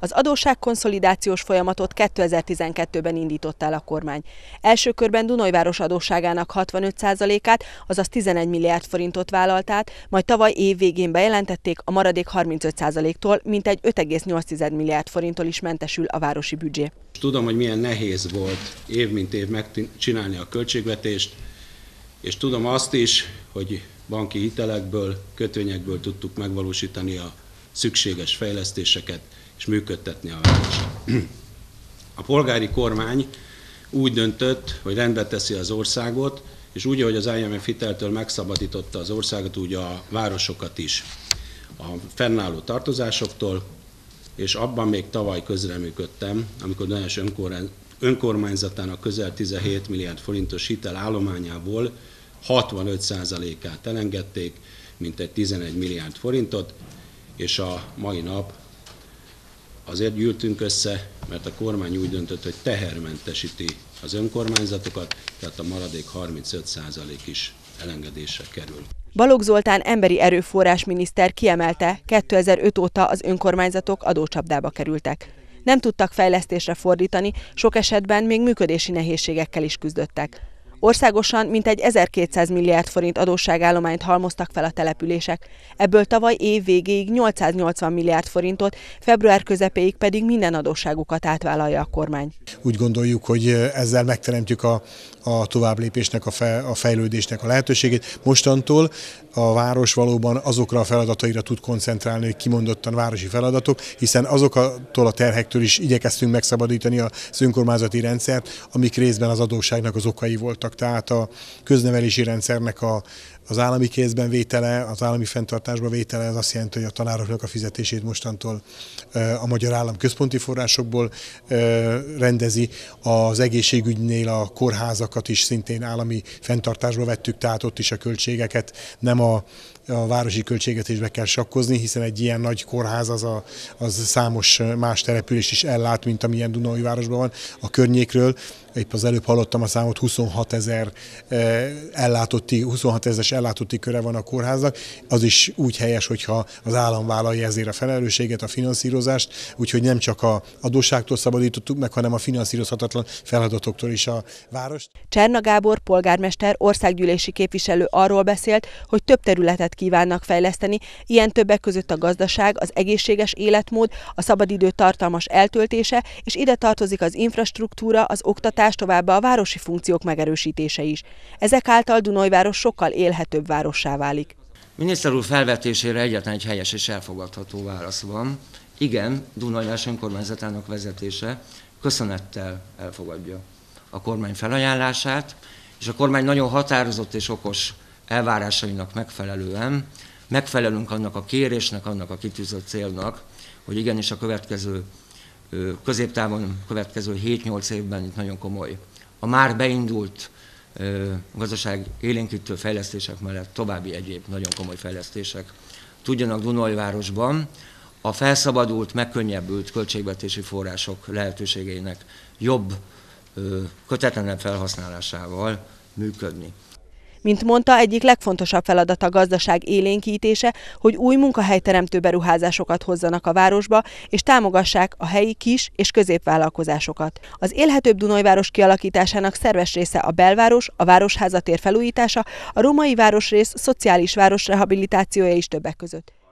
Az adósságkonszolidációs folyamatot 2012-ben indított el a kormány. Első körben Dunajváros adósságának 65%-át, azaz 11 milliárd forintot vállalt át, majd tavaly év végén bejelentették a maradék 35%-tól, mintegy 5,8 milliárd forinttól is mentesül a városi büdzsé. Tudom, hogy milyen nehéz volt év mint év megcsinálni a költségvetést, és tudom azt is, hogy banki hitelekből, kötvényekből tudtuk megvalósítani a szükséges fejlesztéseket és működtetni a várost. A polgári kormány úgy döntött, hogy rendbe teszi az országot, és úgy, ahogy az IMF hiteltől megszabadította az országot, úgy a városokat is a fennálló tartozásoktól, és abban még tavaly közreműködtem, amikor Donás önkormányzatának közel 17 milliárd forintos hitel állományából 65%-át elengedték, mint egy 11 milliárd forintot, és a mai nap azért gyűltünk össze, mert a kormány úgy döntött, hogy tehermentesíti az önkormányzatokat, tehát a maradék 35% is elengedésre kerül. Balogh Zoltán emberi erőforrás miniszter kiemelte, 2005 óta az önkormányzatok adócsapdába kerültek. Nem tudtak fejlesztésre fordítani, sok esetben még működési nehézségekkel is küzdöttek. Országosan mintegy 1200 milliárd forint adósságállományt halmoztak fel a települések. Ebből tavaly év végéig 880 milliárd forintot, február közepéig pedig minden adósságukat átvállalja a kormány. Úgy gondoljuk, hogy ezzel megteremtjük a, a továbblépésnek, a, fe, a fejlődésnek a lehetőségét. Mostantól a város valóban azokra a feladataira tud koncentrálni, hogy kimondottan városi feladatok, hiszen azoktól a terhektől is igyekeztünk megszabadítani az önkormányzati rendszert, amik részben az adósságnak az okai voltak. Tehát a köznevelési rendszernek a, az állami kézben vétele, az állami fenntartásba vétele, az azt jelenti, hogy a tanároknak a fizetését mostantól a magyar állam központi forrásokból rendezi. Az egészségügynél a kórházakat is szintén állami fenntartásba vettük, tehát ott is a költségeket nem a a városi költségvetésbe kell sakkozni, hiszen egy ilyen nagy kórház az, a, az számos más település is ellát, mint amilyen Dunai városban van a környékről. Épp az előbb hallottam a számot, 26 ezer eh, ellátotti, 26 ezeres ellátotti köre van a kórháznak. Az is úgy helyes, hogyha az állam vállalja ezért a felelősséget, a finanszírozást, úgyhogy nem csak a adósságtól szabadítottuk meg, hanem a finanszírozhatatlan feladatoktól is a várost. Cserna Gábor polgármester országgyűlési képviselő arról beszélt, hogy több területet kívánnak fejleszteni, ilyen többek között a gazdaság, az egészséges életmód, a szabadidő tartalmas eltöltése, és ide tartozik az infrastruktúra, az oktatás, továbbá a városi funkciók megerősítése is. Ezek által Dunajváros sokkal élhetőbb várossá válik. Miniszter úr felvetésére egyetlen egy helyes és elfogadható válasz van. Igen, Dunajváros önkormányzatának vezetése köszönettel elfogadja a kormány felajánlását, és a kormány nagyon határozott és okos elvárásainak megfelelően megfelelünk annak a kérésnek, annak a kitűzött célnak, hogy igenis a következő középtávon, következő 7-8 évben itt nagyon komoly. A már beindult gazdaság élénkítő fejlesztések mellett további egyéb nagyon komoly fejlesztések tudjanak Dunajvárosban a felszabadult, megkönnyebbült költségvetési források lehetőségeinek jobb, kötetlenebb felhasználásával működni. Mint mondta, egyik legfontosabb feladat a gazdaság élénkítése, hogy új munkahelyteremtő beruházásokat hozzanak a városba, és támogassák a helyi kis- és középvállalkozásokat. Az élhetőbb Dunajváros kialakításának szerves része a belváros, a városházatér felújítása, a római városrész szociális városrehabilitációja is többek között.